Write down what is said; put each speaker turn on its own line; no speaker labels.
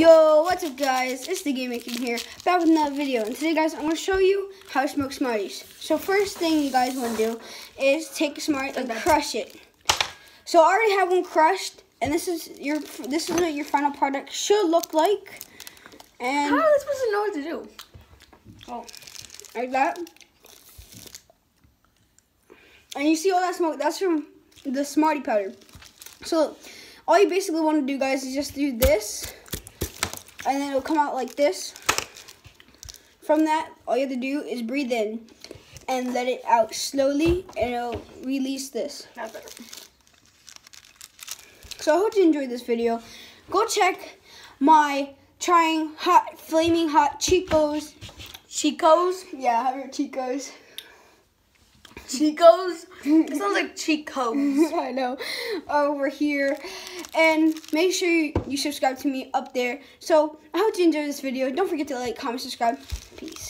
Yo, what's up guys? It's the Game Making here, back with another video. And today guys, I'm going to show you how to smoke Smarties. So first thing you guys want to do is take a Smartie and crush it. So I already have one crushed, and this is your this is what your final product should look like. And
How are they supposed to know what to do?
Oh, like that. And you see all that smoke? That's from the Smartie powder. So all you basically want to do, guys, is just do this, and then it'll come out like this. From that, all you have to do is breathe in and let it out slowly, and it'll release this.
That's better.
So I hope you enjoyed this video. Go check my trying hot, flaming hot Chicos.
Chicos?
Yeah, have your Chicos.
Chicos? it sounds like Chicos.
I know. Over here. And make sure you, subscribe to me up there. So I hope you enjoyed this video. Don't forget to like, comment, subscribe. Peace.